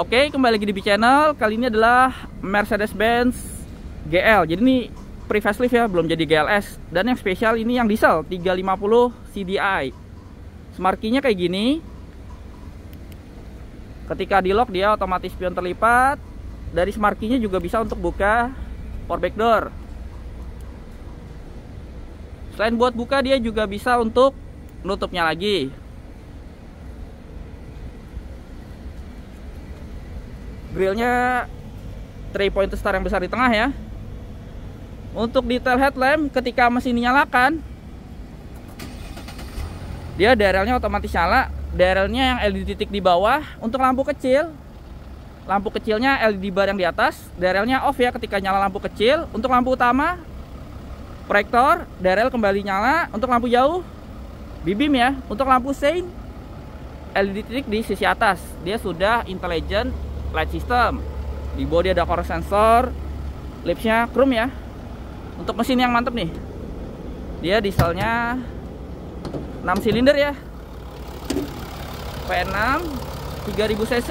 Oke, kembali lagi di B Channel. Kali ini adalah Mercedes-Benz GL. Jadi ini pre-facelift ya, belum jadi GLS. Dan yang spesial ini yang diesel 350 CDI. Smarkinya kayak gini. Ketika di lock dia otomatis spion terlipat. Dari smarkinya juga bisa untuk buka power back door. Selain buat buka dia juga bisa untuk nutupnya lagi. Grillnya 3 point star yang besar di tengah ya. Untuk detail headlamp ketika mesin dinyalakan dia DRL-nya otomatis nyala. DRL-nya yang LED titik di bawah untuk lampu kecil. Lampu kecilnya LED bar yang di atas DRL-nya off ya ketika nyala lampu kecil. Untuk lampu utama proyektor DRL kembali nyala. Untuk lampu jauh bibim ya. Untuk lampu sein LED titik di sisi atas. Dia sudah intelligent light system. Di body ada core sensor lipsnya chrome ya. Untuk mesin yang mantep nih. Dia dieselnya 6 silinder ya. V6 3000 cc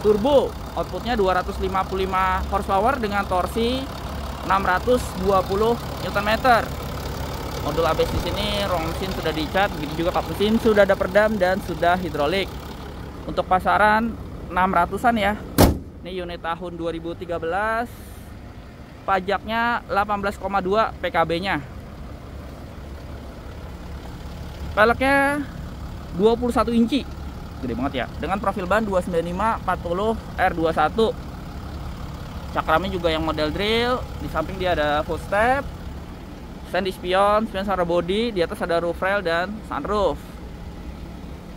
turbo. Outputnya 255 horsepower dengan torsi 620 Nm modul ABS di sini rong mesin sudah dicat begitu juga kap mesin sudah ada perdam dan sudah hidrolik. Untuk pasaran 600an ya ini unit tahun 2013. Pajaknya 18,2 PKB nya Peleknya 21 inci. Gede banget ya. Dengan profil ban 295 40 R21. Cakramnya juga yang model drill. Di samping dia ada full step. Sandy spion, spion suara body, di atas ada roof rail dan sunroof.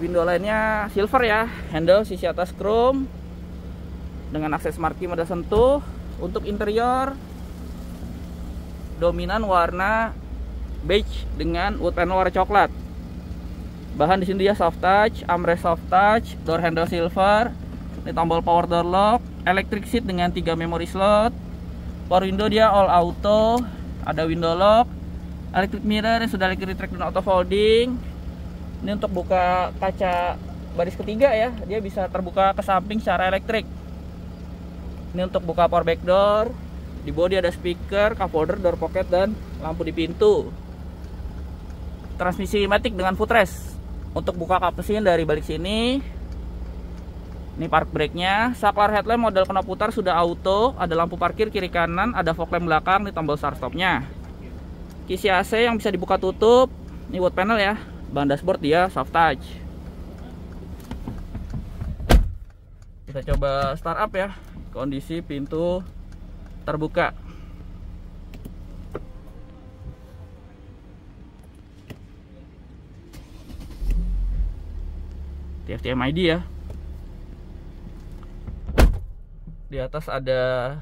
Window lainnya silver ya. Handle sisi atas chrome dengan akses marquee ada sentuh. Untuk interior dominan warna beige dengan wood panel warna coklat. Bahan di sini dia soft touch armrest soft touch door handle silver ini tombol power door lock electric seat dengan tiga memory slot power window dia all auto ada window lock electric mirror yang sudah electric retract dan auto folding. Ini untuk buka kaca baris ketiga ya dia bisa terbuka ke samping secara elektrik ini untuk buka power back door. Di body ada speaker, cup holder, door pocket dan lampu di pintu. Transmisi matic dengan footrest untuk buka kap mesin dari balik sini ini park brake nya saklar headlamp model kena putar sudah auto. Ada lampu parkir kiri kanan ada fog lamp belakang di tombol start stop nya kisi AC yang bisa dibuka tutup. Ini wood panel ya. Ban dashboard dia soft touch. Kita coba start up ya kondisi pintu terbuka. TFTM ID ya. Di atas ada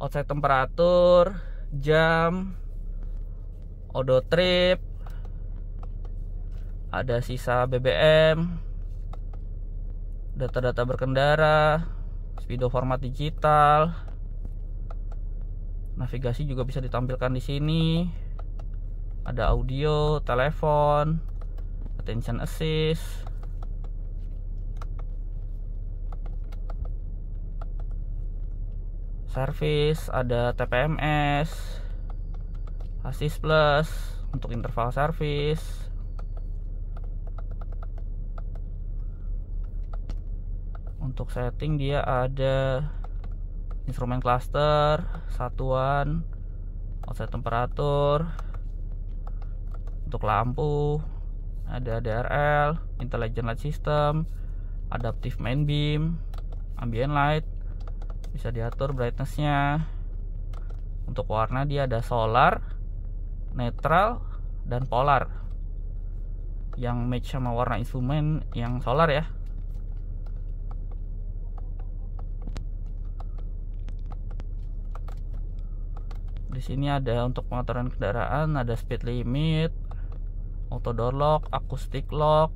outside temperatur jam odo trip ada sisa BBM data-data berkendara video format digital. Navigasi juga bisa ditampilkan di sini. Ada audio telepon attention assist. Service ada TPMS assist plus untuk interval service untuk setting dia ada instrumen cluster satuan offset temperatur untuk lampu ada DRL intelligent light system adaptive main beam ambient light bisa diatur brightnessnya. Untuk warna dia ada solar netral dan polar. Yang match sama warna instrumen yang solar ya di sini ada untuk pengaturan kendaraan ada speed limit auto door lock acoustic lock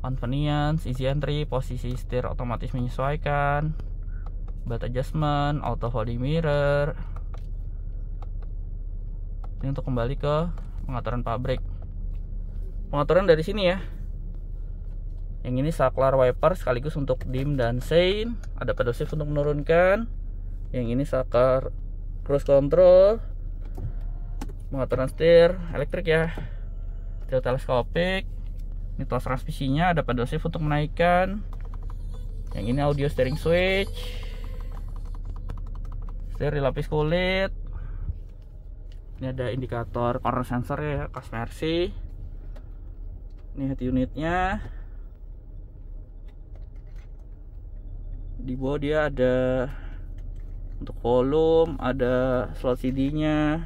convenience easy entry posisi setir otomatis menyesuaikan belt adjustment auto holding mirror. Ini untuk kembali ke pengaturan pabrik. Pengaturan dari sini ya. Yang ini saklar wiper sekaligus untuk dim dan sein. Ada pedal shift untuk menurunkan yang ini saklar cruise control pengaturan setir elektrik ya. Setir teleskopik ini tos transmisinya ada pedal shift untuk menaikkan. Yang ini audio steering switch setir dilapis kulit. Ini ada indikator corner sensor ya kas versi. Ini head unitnya. Di bawah dia ada untuk volume ada slot CD-nya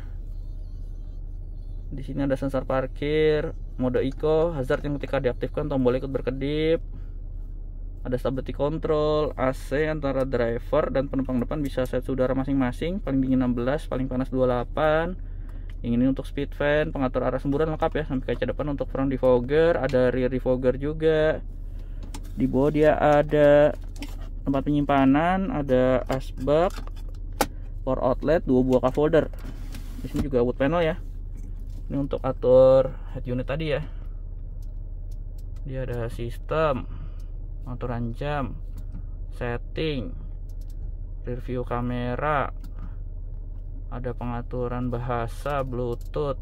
di sini ada sensor parkir mode eco hazard yang ketika diaktifkan tombol ikut berkedip. Ada stability control AC antara driver dan penumpang depan bisa set udara masing-masing. Paling dingin 16 paling panas 28 yang ini untuk speed fan pengatur arah semburan lengkap ya sampai kaca depan untuk front defogger. Ada rear defogger juga. Di bawah dia ada tempat penyimpanan ada asbak power outlet dua buah cup holder. Di sini juga wood panel ya. Ini untuk atur head unit tadi ya. Dia ada sistem aturan jam setting review kamera ada pengaturan bahasa bluetooth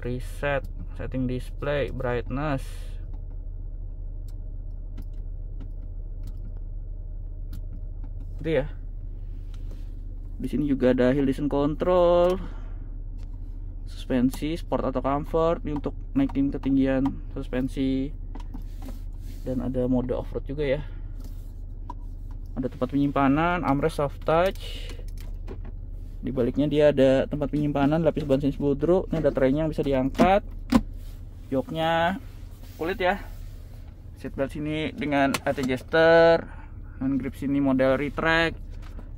preset setting display brightness. Itu ya di sini juga ada hill descent control suspensi sport atau comfort ini untuk naikin ketinggian suspensi. Dan ada mode off-road juga ya. Ada tempat penyimpanan armrest soft touch. Di baliknya dia ada tempat penyimpanan lapis sinis budru ini ada trennya yang bisa diangkat. Joknya kulit ya. Seatbelt sini dengan adjuster dengan grip sini model retract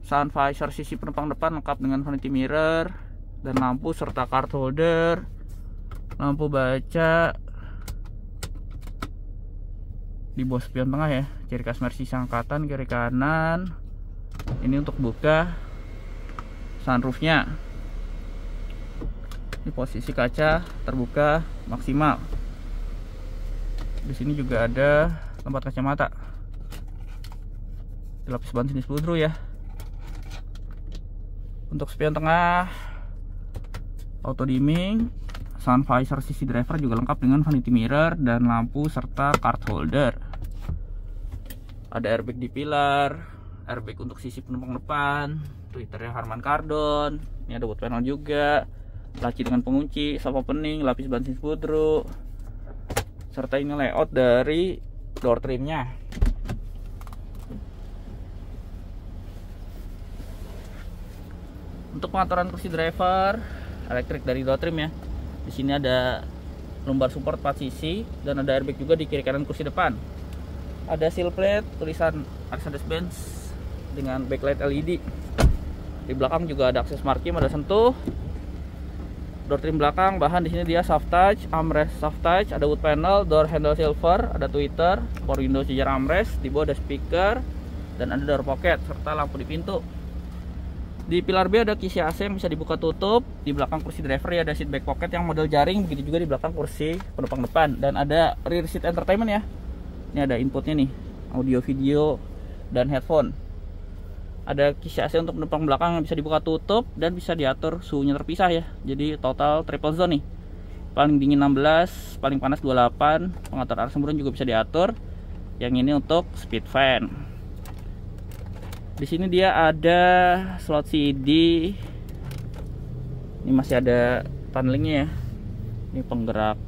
sun visor sisi penumpang depan lengkap dengan vanity mirror dan lampu serta card holder. Lampu baca di bawah spion tengah ya. Ciri khas Mercy sangkatan kiri kanan. Ini untuk buka sunroofnya. Ini posisi kaca terbuka maksimal. Di sini juga ada tempat kacamata. Dilapis ban sini seluruh ya untuk spion tengah auto dimming sun visor sisi driver juga lengkap dengan vanity mirror dan lampu serta card holder. Ada airbag di pilar airbag untuk sisi penumpang depan twitternya Harman Kardon ini ada wood panel juga laci dengan pengunci soft opening lapis ban sini serta ini layout dari door trimnya untuk pengaturan kursi driver elektrik dari door trim ya. Di sini ada lumbar support 4 sisi dan ada airbag juga di kiri kanan kursi depan. Ada seal plate tulisan Mercedes-Benz dengan backlight LED di belakang juga ada akses marking ada sentuh. Door trim belakang bahan di sini dia soft touch armrest soft touch ada wood panel door handle silver ada tweeter power window sejar armrest di bawah ada speaker dan ada door pocket serta lampu di pintu di pilar B ada kisi AC yang bisa dibuka tutup. Di belakang kursi driver ya ada seat back pocket yang model jaring. Begitu juga di belakang kursi penumpang depan. Dan ada rear seat entertainment ya. Ini ada inputnya nih, audio, video, dan headphone. Ada kisi AC untuk penumpang belakang yang bisa dibuka tutup dan bisa diatur suhunya terpisah ya. Jadi total triple zone nih. Paling dingin 16, paling panas 28. Pengatur arah semburan juga bisa diatur. Yang ini untuk speed fan di sini dia ada slot CD ini masih ada panelingnya ya. Ini penggerak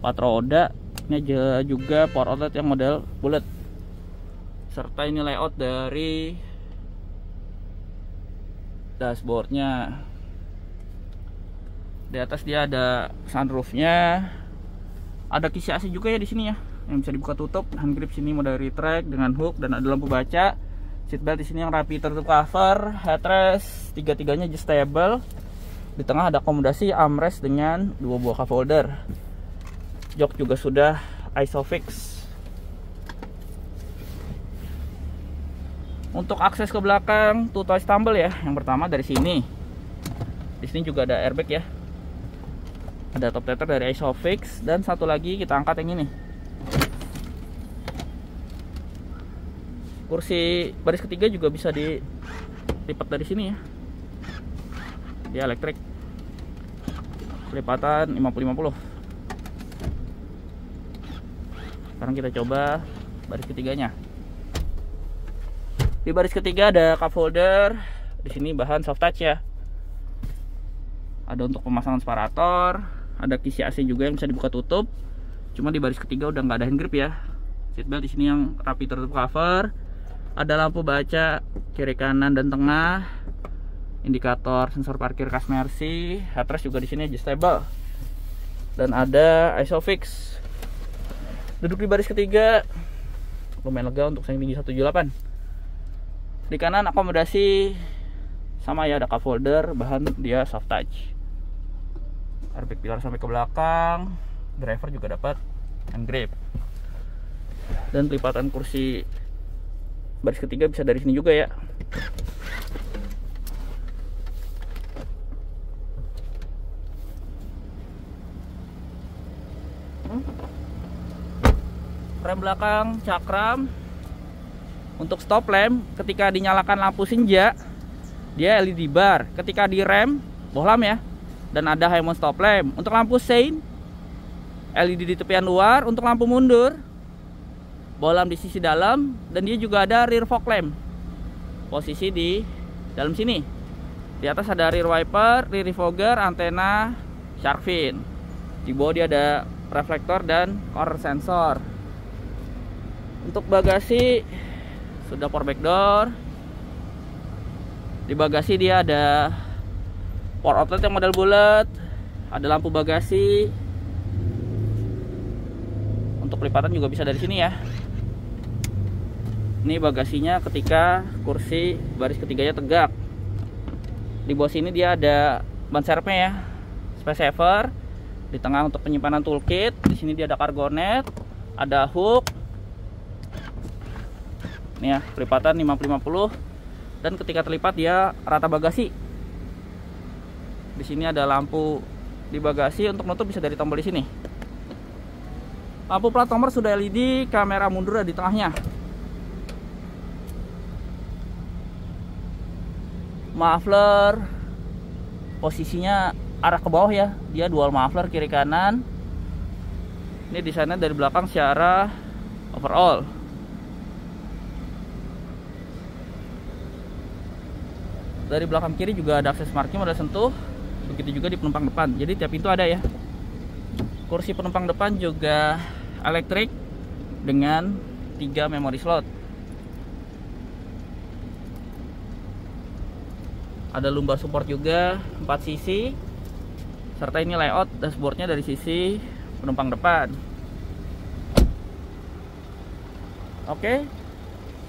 empat roda ini aja juga power outlet yang model bullet serta ini layout dari dashboardnya. Di atas dia ada sunroofnya. Ada kisi AC juga ya di sini ya yang bisa dibuka tutup hand grip sini model retract dengan hook dan ada lampu baca seatbelt di sini yang rapi tertutup cover headrest tiga-tiganya adjustable di tengah ada akomodasi armrest dengan dua buah cup holder. Jok juga sudah isofix. Untuk akses ke belakang two toys tumble ya. Yang pertama dari sini. Di sini juga ada airbag ya. Ada top tether dari isofix. Dan satu lagi kita angkat yang ini kursi baris ketiga juga bisa dilipat dari sini ya. Dia elektrik. Lipatan 50-50 sekarang kita coba baris ketiganya. Di baris ketiga ada cup holder. Di sini bahan soft touch ya. Ada untuk pemasangan separator. Ada kisi AC juga yang bisa dibuka tutup. Cuma di baris ketiga udah nggak ada hand grip ya. Seatbelt di sini yang rapi tertutup cover ada lampu baca kiri kanan dan tengah indikator sensor parkir kas Mercy headrest juga di sini adjustable. Dan ada isofix. Duduk di baris ketiga lumayan lega untuk yang tinggi 178 di kanan akomodasi sama ya ada cup holder bahan dia soft touch. Airbag pilar sampai ke belakang driver juga dapat hand grip. Dan pelipatan kursi baris ketiga bisa dari sini juga ya. Rem belakang cakram. Untuk stop lamp ketika dinyalakan lampu senja dia LED bar. Ketika direm bohlam ya. Dan ada high stop lamp untuk lampu sein LED di tepian luar. Untuk lampu mundur bolam di sisi dalam dan dia juga ada rear fog lamp. Posisi di dalam sini. Di atas ada rear wiper, rear fogger, antena shark fin. Di bawah dia ada reflektor dan core sensor. Untuk bagasi sudah power back door. Di bagasi dia ada power outlet yang model bulat ada lampu bagasi. Untuk lipatan juga bisa dari sini ya ini bagasinya ketika kursi baris ketiganya tegak. Di bawah sini dia ada ban serepnya ya. Space saver. Di tengah untuk penyimpanan toolkit. Di sini dia ada cargo net ada hook. Ini ya pelipatan 50-50 dan ketika terlipat dia rata bagasi. Di sini ada lampu di bagasi untuk nutup bisa dari tombol di sini. Lampu plat nomor sudah LED kamera mundur ada di tengahnya muffler. Posisinya arah ke bawah ya. Dia dual muffler kiri kanan. Ini desainnya dari belakang secara overall. Dari belakang kiri juga ada akses parking ada sentuh. Begitu juga di penumpang depan. Jadi tiap pintu ada ya. Kursi penumpang depan juga elektrik dengan tiga memory slot ada lumbar support juga 4 sisi. Serta ini layout dashboardnya dari sisi penumpang depan. Oke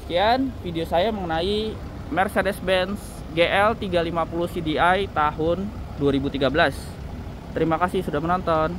sekian video saya mengenai Mercedes-Benz GL 350 CDI tahun 2013 terima kasih sudah menonton